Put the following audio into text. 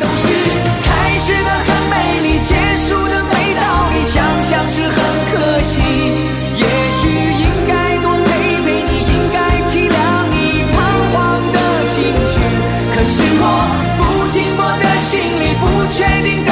都是开始的很美丽，结束的没道理，想想是很可惜。也许应该多陪陪你，应该体谅你彷徨的情绪。可是我不停泊的行李，不确定。